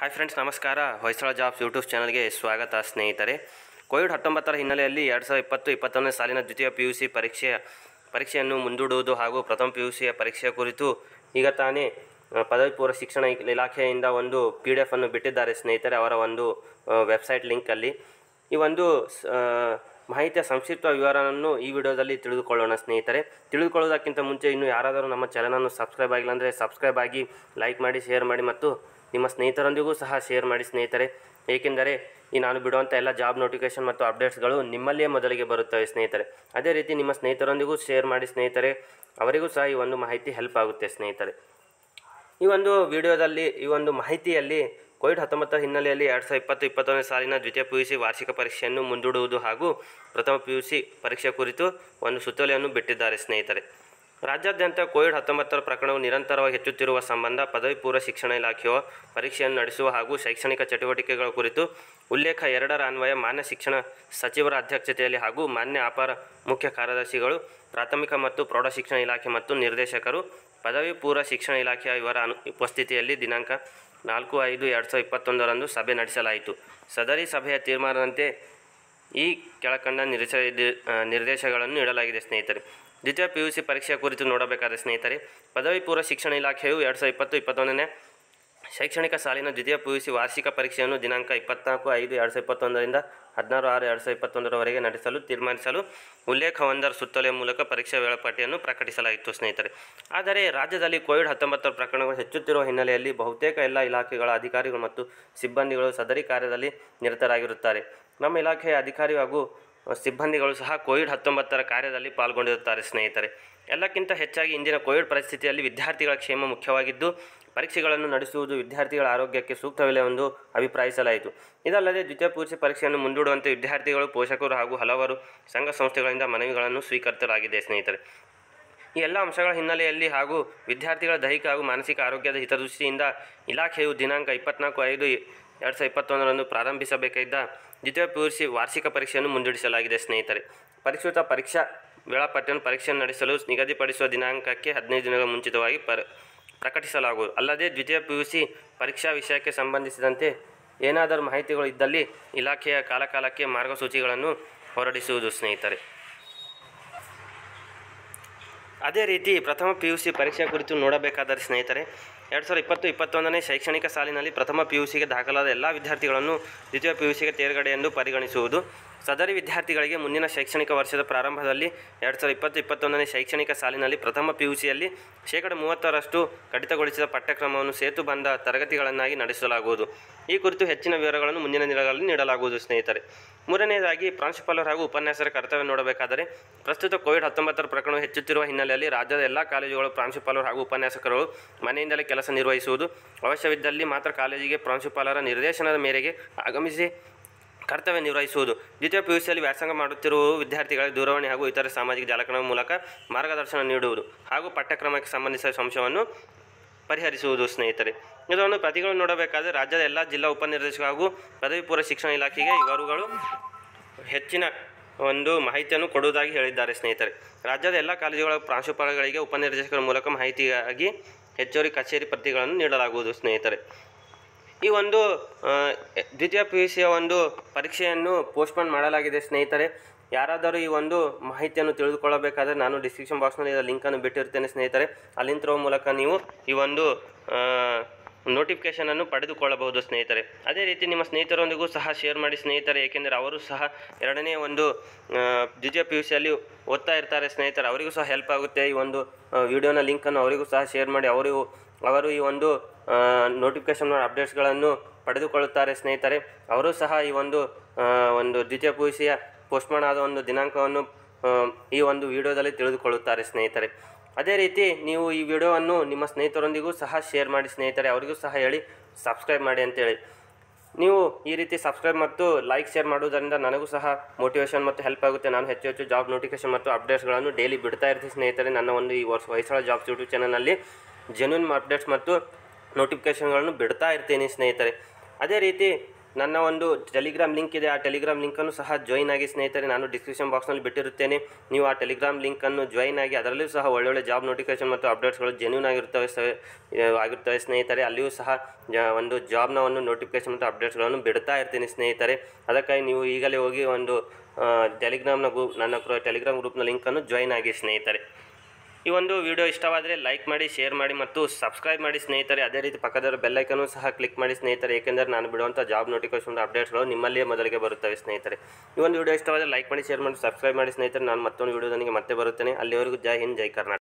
Hi friends ನಮಸ್ಕಾರ. Hoysala jobs YouTube ಚಾನಲ್ಗೆ ಸ್ವಾಗತ ಸ್ನೇಹಿತರೆ. ಕೋವಿಡ್ ಹತ್ತೊಂಬತ್ತರ ಹಿನ್ನೆಲೆಯಲ್ಲಿ ಎರಡು ಸಾವಿರದ ಇಪ್ಪತ್ತು, ಇಪ್ಪತ್ತೊಂದನೇ ಸಾಲಿನ ದ್ವಿತೀಯ ಪಿ ಯು ಸಿ ಪರೀಕ್ಷೆಯ, ಪರೀಕ್ಷೆಯನ್ನು ಮುಂದೂಡುವುದು ಹಾಗೂ ಪ್ರಥಮ ಪಿ ಯು ಸಿಯ ಪರೀಕ್ಷೆಯ ಕುರಿತು ಈಗ ತಾನೇ ಪದವಿ ಪೂರ್ವ ಶಿಕ್ಷಣ ಇಲಾಖೆಯಿಂದ ಒಂದು ಪಿ ಡಿ ಎಫ್ ಅನ್ನು ಬಿಟ್ಟಿದ್ದಾರೆ ಸ್ನೇಹಿತರೆ ಅವರ ಒಂದು ವೆಬ್ಸೈಟ್ ಲಿಂಕಲ್ಲಿ ಈ ಒಂದು ಮಾಹಿತಿಯ ಸಂಕ್ಷಿಪ್ತ ವಿವರವನ್ನು ಈ ವಿಡಿಯೋದಲ್ಲಿ ತಿಳಿದುಕೊಳ್ಳೋಣ ಸ್ನೇಹಿತರೆ. ತಿಳಿದುಕೊಳ್ಳೋದಕ್ಕಿಂತ ಮುಂಚೆ ಇನ್ನು ಯಾರಾದರೂ ನಮ್ಮ ಚಾನಲನ್ನು ಸಬ್ಸ್ಕ್ರೈಬ್ ಆಗಿಲ್ಲ ಅಂದರೆ ಸಬ್ಸ್ಕ್ರೈಬ್ ಆಗಿ ಲೈಕ್ ಮಾಡಿ ಶೇರ್ ಮಾಡಿ ಮತ್ತು ನಿಮ್ಮ ಸ್ನೇಹಿತರೊಂದಿಗೂ ಸಹ ಶೇರ್ ಮಾಡಿ ಸ್ನೇಹಿತರೆ. ಏಕೆಂದರೆ ಈ ನಾನು ಬಿಡುವಂಥ ಎಲ್ಲ ಜಾಬ್ ನೋಟಿಫಿಕೇಶನ್ ಮತ್ತು ಅಪ್ಡೇಟ್ಸ್ಗಳು ನಿಮ್ಮಲ್ಲಿಯೇ ಮೊದಲಿಗೆ ಬರುತ್ತವೆ ಸ್ನೇಹಿತರೆ. ಅದೇ ರೀತಿ ನಿಮ್ಮ ಸ್ನೇಹಿತರೊಂದಿಗೂ ಶೇರ್ ಮಾಡಿ ಸ್ನೇಹಿತರೆ, ಅವರಿಗೂ ಸಹ ಈ ಒಂದು ಮಾಹಿತಿ ಹೆಲ್ಪ್ ಆಗುತ್ತೆ ಸ್ನೇಹಿತರೆ. ಈ ಒಂದು ವಿಡಿಯೋದಲ್ಲಿ, ಈ ಒಂದು ಮಾಹಿತಿಯಲ್ಲಿ ಕೋವಿಡ್ ಹತ್ತೊಂಬತ್ತರ ಹಿನ್ನೆಲೆಯಲ್ಲಿ ಎರಡು ಸಾವಿರದ ಇಪ್ಪತ್ತು ಇಪ್ಪತ್ತೊಂದನೇ ಸಾಲಿನ ದ್ವಿತೀಯ ಪಿ ಯು ಸಿ ವಾರ್ಷಿಕ ಪರೀಕ್ಷೆಯನ್ನು ಮುಂದೂಡುವುದು ಹಾಗೂ ಪ್ರಥಮ ಪಿ ಯು ಸಿ ಪರೀಕ್ಷೆ ಕುರಿತು ಒಂದು ಸುತ್ತೋಲೆಯನ್ನು ಬಿಟ್ಟಿದ್ದಾರೆ ಸ್ನೇಹಿತರೆ. ರಾಜ್ಯಾದ್ಯಂತ ಕೋವಿಡ್ ಹತ್ತೊಂಬತ್ತರ ಪ್ರಕರಣವು ನಿರಂತರವಾಗಿ ಹೆಚ್ಚುತ್ತಿರುವ ಸಂಬಂಧ ಪದವಿ ಪೂರ್ವ ಶಿಕ್ಷಣ ಇಲಾಖೆಯು ಪರೀಕ್ಷೆಯನ್ನು ನಡೆಸುವ ಹಾಗೂ ಶೈಕ್ಷಣಿಕ ಚಟುವಟಿಕೆಗಳ ಕುರಿತು ಉಲ್ಲೇಖ ಎರಡರ ಅನ್ವಯ ಮಾನ್ಯ ಶಿಕ್ಷಣ ಸಚಿವರ ಅಧ್ಯಕ್ಷತೆಯಲ್ಲಿ ಹಾಗೂ ಮಾನ್ಯ ಅಪರ ಮುಖ್ಯ ಕಾರ್ಯದರ್ಶಿಗಳು, ಪ್ರಾಥಮಿಕ ಮತ್ತು ಪ್ರೌಢಶಿಕ್ಷಣ ಇಲಾಖೆ ಮತ್ತು ನಿರ್ದೇಶಕರು, ಪದವಿ ಪೂರ್ವ ಶಿಕ್ಷಣ ಇಲಾಖೆಯ ಇವರ ಉಪಸ್ಥಿತಿಯಲ್ಲಿ ದಿನಾಂಕ ನಾಲ್ಕು ಐದು ಎರಡು ಸಾವಿರದ ಇಪ್ಪತ್ತೊಂದರಂದು ಸಭೆ ನಡೆಸಲಾಯಿತು. ಸದರಿ ಸಭೆಯ ತೀರ್ಮಾನದಂತೆ ಈ ಕೆಳಕಂಡ ನಿರ್ದೇಶ ನಿರ್ದೇಶಗಳನ್ನು ನೀಡಲಾಗಿದೆ ಸ್ನೇಹಿತರೆ. ದ್ವಿತೀಯ ಪಿ ಯು ಸಿ ಪರೀಕ್ಷೆಯ ಕುರಿತು ನೋಡಬೇಕಾದ ಸ್ನೇಹಿತರೆ, ಪದವಿ ಪೂರ್ವ ಶಿಕ್ಷಣ ಇಲಾಖೆಯು ಎರಡು ಸಾವಿರದ ಇಪ್ಪತ್ತು, ಇಪ್ಪತ್ತೊಂದನೇ ಶೈಕ್ಷಣಿಕ ಸಾಲಿನ ದ್ವಿತೀಯ ಪಿ ಯು ಸಿ ವಾರ್ಷಿಕ ಪರೀಕ್ಷೆಯನ್ನು ದಿನಾಂಕ ಇಪ್ಪತ್ನಾಲ್ಕು ಐದು ಎರಡು ಸಾವಿರದ ಇಪ್ಪತ್ತೊಂದರಿಂದ ಹದಿನಾರು ಆರು ಎರಡು ಸಾವಿರದ ಇಪ್ಪತ್ತೊಂದರವರೆಗೆ ನಡೆಸಲು ತೀರ್ಮಾನಿಸಲು ಉಲ್ಲೇಖ ಹೊಂದರ ಸುತ್ತೋಲೆಯ ಮೂಲಕ ಪರೀಕ್ಷಾ ವೇಳಾಪಟ್ಟಿಯನ್ನು ಪ್ರಕಟಿಸಲಾಯಿತು, ಸ್ನೇಹಿತರೆ. ಆದರೆ ರಾಜ್ಯದಲ್ಲಿ ಕೋವಿಡ್ ಹತ್ತೊಂಬತ್ತರ ಪ್ರಕರಣಗಳು ಹೆಚ್ಚುತ್ತಿರುವ ಹಿನ್ನೆಲೆಯಲ್ಲಿ ಬಹುತೇಕ ಎಲ್ಲ ಇಲಾಖೆಗಳ ಅಧಿಕಾರಿಗಳು ಮತ್ತು ಸಿಬ್ಬಂದಿಗಳು ಸದರಿ ಕಾರ್ಯದಲ್ಲಿ ನಿರತರಾಗಿರುತ್ತಾರೆ. ನಮ್ಮ ಇಲಾಖೆಯ ಅಧಿಕಾರಿ ಹಾಗೂ ಸಿಬ್ಬಂದಿಗಳು ಸಹ ಕೋವಿಡ್ ಹತ್ತೊಂಬತ್ತರ ಕಾರ್ಯದಲ್ಲಿ ಪಾಲ್ಗೊಂಡಿರುತ್ತಾರೆ ಸ್ನೇಹಿತರೆ. ಎಲ್ಲಕ್ಕಿಂತ ಹೆಚ್ಚಾಗಿ ಇಂದಿನ ಕೋವಿಡ್ ಪರಿಸ್ಥಿತಿಯಲ್ಲಿ ವಿದ್ಯಾರ್ಥಿಗಳ ಕ್ಷೇಮ ಮುಖ್ಯವಾಗಿದ್ದು, ಪರೀಕ್ಷೆಗಳನ್ನು ನಡೆಸುವುದು ವಿದ್ಯಾರ್ಥಿಗಳ ಆರೋಗ್ಯಕ್ಕೆ ಸೂಕ್ತವಿಲ್ಲ ಅಭಿಪ್ರಾಯಿಸಲಾಯಿತು. ಇದಲ್ಲದೆ ದ್ವಿತೀಯ ಪೂರ್ತಿ ಪರೀಕ್ಷೆಯನ್ನು ಮುಂದೂಡುವಂತೆ ವಿದ್ಯಾರ್ಥಿಗಳು, ಪೋಷಕರು ಹಾಗೂ ಹಲವಾರು ಸಂಘ ಸಂಸ್ಥೆಗಳಿಂದ ಮನವಿಗಳನ್ನು ಸ್ವೀಕರಿಸಲಾಗಿದೆ ಸ್ನೇಹಿತರೆ. ಈ ಎಲ್ಲ ಅಂಶಗಳ ಹಿನ್ನೆಲೆಯಲ್ಲಿ ಹಾಗೂ ವಿದ್ಯಾರ್ಥಿಗಳ ದೈಹಿಕ ಹಾಗೂ ಮಾನಸಿಕ ಆರೋಗ್ಯದ ಹಿತದೃಷ್ಟಿಯಿಂದ ಇಲಾಖೆಯು ದಿನಾಂಕ ಇಪ್ಪತ್ನಾಲ್ಕು ಐದು ಎರಡು ಸಾವಿರದ ಇಪ್ಪತ್ತೊಂದರಂದು ಪ್ರಾರಂಭಿಸಬೇಕಿದ್ದ ದ್ವಿತೀಯ ಪಿ ಯು ಸಿ ವಾರ್ಷಿಕ ಪರೀಕ್ಷೆಯನ್ನು ಮುಂದೂಡಿಸಲಾಗಿದೆ, ಸ್ನೇಹಿತರೆ. ಪರಿಷ್ಕೃತ ಪರೀಕ್ಷಾ ವೇಳಾಪಟ್ಟಿಯನ್ನು ಪರೀಕ್ಷೆ ನಡೆಸಲು ನಿಗದಿಪಡಿಸುವ ದಿನಾಂಕಕ್ಕೆ ಹದಿನೈದು ದಿನಗಳ ಮುಂಚಿತವಾಗಿ ಪರ, ಪ್ರಕಟಿಸಲಾಗುವುದು. ಅಲ್ಲದೆ ದ್ವಿತೀಯ ಪಿ ಯು ಸಿ ಪರೀಕ್ಷಾ ವಿಷಯಕ್ಕೆ ಸಂಬಂಧಿಸಿದಂತೆ ಏನಾದರೂ ಮಾಹಿತಿಗಳು ಇದ್ದಲ್ಲಿ ಇಲಾಖೆಯ ಕಾಲಕಾಲಕ್ಕೆ ಮಾರ್ಗಸೂಚಿಗಳನ್ನು ಹೊರಡಿಸುವುದು, ಸ್ನೇಹಿತರೆ. ಅದೇ ರೀತಿ ಪ್ರಥಮ ಪಿ ಯು ಸಿ ಪರೀಕ್ಷೆ ಕುರಿತು ನೋಡಬೇಕಾದರೆ ಸ್ನೇಹಿತರೆ, ಎರಡು ಸಾವಿರದ ಇಪ್ಪತ್ತು ಇಪ್ಪತ್ತೊಂದನೇ ಶೈಕ್ಷಣಿಕ ಸಾಲಿನಲ್ಲಿ ಪ್ರಥಮ ಪಿ ಯು ಸಿಗೆ ದಾಖಲಾದ ಎಲ್ಲ ವಿದ್ಯಾರ್ಥಿಗಳನ್ನು ದ್ವಿತೀಯ ಪಿ ಯು ಸಿಗೆ ತೇರ್ಗಡೆ ಎಂದು ಪರಿಗಣಿಸುವುದು ಸದರಿ ವಿದ್ಯಾರ್ಥಿಗಳಿಗೆ ಮುಂದಿನ ಶೈಕ್ಷಣಿಕ ವರ್ಷದ ಪ್ರಾರಂಭದಲ್ಲಿ ಎರಡು ಸಾವಿರದ ಇಪ್ಪತ್ತು, ಇಪ್ಪತ್ತೊಂದನೇ ಶೈಕ್ಷಣಿಕ ಸಾಲಿನಲ್ಲಿ ಪ್ರಥಮ ಪಿ ಯು ಸಿಯಲ್ಲಿ ಶೇಕಡ ಮೂವತ್ತರಷ್ಟು ಕಡಿತಗೊಳಿಸಿದ ಪಠ್ಯಕ್ರಮವನ್ನು ಸೇತು ಬಂದ ತರಗತಿಗಳನ್ನಾಗಿ ನಡೆಸಲಾಗುವುದು. ಈ ಕುರಿತು ಹೆಚ್ಚಿನ ವಿವರಗಳನ್ನು ಮುಂದಿನ ದಿನಗಳಲ್ಲಿ ನೀಡಲಾಗುವುದು, ಸ್ನೇಹಿತರೆ. ಮೂರನೆಯದಾಗಿ ಪ್ರಾಂಶುಪಾಲರು ಹಾಗೂ ಉಪನ್ಯಾಸರ ಕರ್ತವ್ಯ ನೋಡಬೇಕಾದರೆ ಪ್ರಸ್ತುತ ಕೋವಿಡ್ ಹತ್ತೊಂಬತ್ತರ ಪ್ರಕರಣ ಹೆಚ್ಚುತ್ತಿರುವ ಹಿನ್ನೆಲೆಯಲ್ಲಿ ರಾಜ್ಯದ ಎಲ್ಲ ಕಾಲೇಜುಗಳು ಪ್ರಾಂಶುಪಾಲರು ಹಾಗೂ ಉಪನ್ಯಾಸಕರು ಮನೆಯಿಂದಲೇ ಕೆಲಸ ನಿರ್ವಹಿಸುವುದು ಅವಶ್ಯವಿದ್ದಲ್ಲಿ ಮಾತ್ರ ಕಾಲೇಜಿಗೆ ಪ್ರಾಂಶುಪಾಲರ ನಿರ್ದೇಶನದ ಮೇರೆಗೆ ಆಗಮಿಸಿ ಕರ್ತವ್ಯ ನಿರ್ವಹಿಸುವುದು. ದ್ವಿತೀಯ ಪಿ ಯು ಸಿಯಲ್ಲಿ ವ್ಯಾಸಂಗ ಮಾಡುತ್ತಿರುವ ವಿದ್ಯಾರ್ಥಿಗಳಿಗೆ ದೂರವಾಣಿ ಹಾಗೂ ಇತರ ಸಾಮಾಜಿಕ ಜಾಲಕಣ ಮೂಲಕ ಮಾರ್ಗದರ್ಶನ ನೀಡುವುದು ಹಾಗೂ ಪಠ್ಯಕ್ರಮಕ್ಕೆ ಸಂಬಂಧಿಸಿದ ಸಂಶಯವನ್ನು ಪರಿಹರಿಸುವುದು, ಸ್ನೇಹಿತರೆ. ಇದನ್ನು ಪ್ರತಿಗಳು ನೋಡಬೇಕಾದರೆ ರಾಜ್ಯದ ಎಲ್ಲ ಜಿಲ್ಲಾ ಉಪನಿರ್ದೇಶಕ ಹಾಗೂ ಪದವಿ ಪೂರ್ವ ಶಿಕ್ಷಣ ಇಲಾಖೆಗೆ ಇವರುಗಳು ಹೆಚ್ಚಿನ ಒಂದು ಮಾಹಿತಿಯನ್ನು ಕೊಡುವುದಾಗಿ ಹೇಳಿದ್ದಾರೆ, ಸ್ನೇಹಿತರೆ. ರಾಜ್ಯದ ಎಲ್ಲ ಕಾಲೇಜುಗಳ ಪ್ರಾಂಶುಪಾಲಗಳಿಗೆ ಉಪನಿರ್ದೇಶಕರ ಮೂಲಕ ಮಾಹಿತಿಯಾಗಿ ಹೆಚ್ಚುವರಿ ಕಚೇರಿ ಪ್ರತಿಗಳನ್ನು ನೀಡಲಾಗುವುದು, ಸ್ನೇಹಿತರೆ. ಈ ಒಂದು ದ್ವಿತೀಯ ಪಿ ಯು ಸಿಯ ಒಂದು ಪರೀಕ್ಷೆಯನ್ನು ಪೋಸ್ಟ್ಪೋನ್ ಮಾಡಲಾಗಿದೆ ಸ್ನೇಹಿತರೆ. ಯಾರಾದರೂ ಈ ಒಂದು ಮಾಹಿತಿಯನ್ನು ತಿಳಿದುಕೊಳ್ಳಬೇಕಾದರೆ ನಾನು ಡಿಸ್ಕ್ರಿಪ್ಷನ್ ಬಾಕ್ಸ್ನಲ್ಲಿ ಇದರ ಲಿಂಕನ್ನು ಬಿಟ್ಟಿರ್ತೇನೆ ಸ್ನೇಹಿತರೆ. ಅಲ್ಲಿಂತರುವ ಮೂಲಕ ನೀವು ಈ ಒಂದು ನೋಟಿಫಿಕೇಷನನ್ನು ಪಡೆದುಕೊಳ್ಳಬಹುದು ಸ್ನೇಹಿತರೆ. ಅದೇ ರೀತಿ ನಿಮ್ಮ ಸ್ನೇಹಿತರೊಂದಿಗೂ ಸಹ ಶೇರ್ ಮಾಡಿ ಸ್ನೇಹಿತರೆ. ಏಕೆಂದರೆ ಅವರು ಸಹ ಎರಡನೇ ಒಂದು ದ್ವಿತೀಯ ಪಿ ಯು ಸಿಯಲ್ಲಿ ಓದ್ತಾ ಇರ್ತಾರೆ ಸ್ನೇಹಿತರೆ. ಅವರಿಗೂ ಸಹ ಹೆಲ್ಪ್ ಆಗುತ್ತೆ. ಈ ಒಂದು ವಿಡಿಯೋನ ಲಿಂಕನ್ನು ಅವರಿಗೂ ಸಹ ಶೇರ್ ಮಾಡಿ ಅವರಿಗೂ ಅವರು ಈ ಒಂದು ನೋಟಿಫಿಕೇಷನ್ ಅಪ್ಡೇಟ್ಸ್ಗಳನ್ನು ಪಡೆದುಕೊಳ್ಳುತ್ತಾರೆ ಸ್ನೇಹಿತರೆ. ಅವರು ಸಹ ಈ ಒಂದು ಒಂದು ದ್ವಿತೀಯ ಪಿ ಯು ಸಿಯ ಪೋಸ್ಟ್ಮಾನ್ ಆದ ಒಂದು ದಿನಾಂಕವನ್ನು ಈ ಒಂದು ವಿಡಿಯೋದಲ್ಲಿ ತಿಳಿದುಕೊಳ್ಳುತ್ತಾರೆ ಸ್ನೇಹಿತರೆ. ಅದೇ ರೀತಿ ನೀವು ಈ ವಿಡಿಯೋವನ್ನು ನಿಮ್ಮ ಸ್ನೇಹಿತರೊಂದಿಗೂ ಸಹ ಶೇರ್ ಮಾಡಿ ಸ್ನೇಹಿತರೆ. ಅವರಿಗೂ ಸಹ ಹೇಳಿ ಸಬ್ಸ್ಕ್ರೈಬ್ ಮಾಡಿ ಅಂತೇಳಿ. ನೀವು ಈ ರೀತಿ ಸಬ್ಸ್ಕ್ರೈಬ್ ಮತ್ತು ಲೈಕ್ ಶೇರ್ ಮಾಡುವುದರಿಂದ ನನಗೂ ಸಹ ಮೋಟಿವೇಶನ್ ಮತ್ತು ಹೆಲ್ಪ್ ಆಗುತ್ತೆ. ನಾನು ಹೆಚ್ಚು ಹೆಚ್ಚು ಜಾಬ್ ನೋಟಿಫಿಕೇಶನ್ ಮತ್ತು ಅಪ್ಡೇಟ್ಸ್ಗಳನ್ನು ಡೈಲಿ ಬಿಡ್ತಾ ಇರ್ತೀನಿ ಸ್ನೇಹಿತರೆ. ನನ್ನ ಒಂದು ಈ ವರ್ಷ ಹೊಯ್ಸಳ ಜಾಬ್ಸ್ ಯೂಟ್ಯೂಬ್ ಚಾನಲ್ನಲ್ಲಿ ಜೆನ್ಯೂನ್ ಅಪ್ಡೇಟ್ಸ್ ಮತ್ತು ನೋಟಿಫಿಕೇಷನ್ಗಳನ್ನು ಬಿಡ್ತಾ ಇರ್ತೀನಿ ಸ್ನೇಹಿತರೆ. ಅದೇ ರೀತಿ ನನ್ನ ಒಂದು ಟೆಲಿಗ್ರಾಮ್ ಲಿಂಕ್ ಇದೆ. ಆ ಟೆಲಿಗ್ರಾಮ್ ಲಿಂಕನ್ನು ಸಹ ಜಾಯಿನ್ ಆಗಿ ಸ್ನೇಹಿತರೆ, ನಾನು ಡಿಸ್ಕ್ರಿಪ್ಷನ್ ಬಾಕ್ಸ್ನಲ್ಲಿ ಬಿಟ್ಟಿರುತ್ತೇನೆ. ನೀವು ಆ ಟೆಲಿಗ್ರಾಮ್ ಲಿಂಕನ್ನು ಜಾಯಿನ್ ಆಗಿ ಅದರಲ್ಲೂ ಸಹ ಒಳ್ಳೊಳ್ಳೆ ಜಾಬ್ ನೋಟಿಫಿಕೇಷನ್ ಮತ್ತು ಅಪ್ಡೇಟ್ಸ್ಗಳು ಜೆನ್ಯೂನ್ ಆಗಿರ್ತವೆ ಆಗಿರ್ತವೆ ಸ್ನೇಹಿತರೆ. ಅಲ್ಲಿಯೂ ಸಹ ಒಂದು ಜಾಬ್ನ ಒಂದು ನೋಟಿಫಿಕೇಷನ್ ಮತ್ತು ಅಪ್ಡೇಟ್ಸ್ಗಳನ್ನು ಬಿಡ್ತಾ ಇರ್ತೀನಿ ಸ್ನೇಹಿತರೆ. ಅದಕ್ಕಾಗಿ ನೀವು ಈಗಲೇ ಹೋಗಿ ಒಂದು ಟೆಲಿಗ್ರಾಮ್ನ ಗ್ರೂಪ್ ನನ್ನ ಟೆಲಿಗ್ರಾಮ್ ಗ್ರೂಪ್ನ ಲಿಂಕನ್ನು ಜಾಯಿನ್ ಆಗಿ ಸ್ನೇಹಿತರೆ. ಈ ಒಂದು ವಿಡಿಯೋ ಇಷ್ಟವಾದರೆ ಲೈಕ್ ಮಾಡಿ, ಶೇರ್ ಮಾಡಿ ಮತ್ತು ಸಬ್ಸ್ಕ್ರೈಬ್ ಮಾಡಿ ಸ್ನೇಹಿತರೆ. ಅದೇ ರೀತಿ ಪಕ್ಕದವರ ಬೆಲ್ಲೈಕನ್ನು ಸಹ ಕ್ಲಿಕ್ ಮಾಡಿ ಸ್ನೇಹಿತರೆ. ಏಕೆಂದರೆ ನಾನು ಬಿಡುವಂಥ ಜಾಬ್ ನೋಟಿಫಿಕೇಶನ್ ಅಪ್ಡೇಟ್ಸ್ಗಳು ನಿಮ್ಮಲ್ಲಿಯೇ ಮೊದಲಿಗೆ ಬರುತ್ತವೆ ಸ್ನೇಹಿತರೆ. ಈ ಒಂದು ವಿಡಿಯೋ ಇಷ್ಟವಾದರೆ ಲೈಕ್ ಮಾಡಿ, ಶೇರ್ ಮಾಡಿ, ಸಬ್ಸ್ಕ್ರೈಬ್ ಮಾಡಿ ಸ್ನೇಹಿತರೆ. ನಾನು ಮತ್ತೊಂದು ವಿಡಿಯೋದೊಂದಿಗೆ ಮತ್ತೆ ಬರುತ್ತೇನೆ. ಅಲ್ಲಿವರೆಗೂ ಜೈ ಹಿಂದ್, ಜೈ ಕರ್ನಾಟಕ.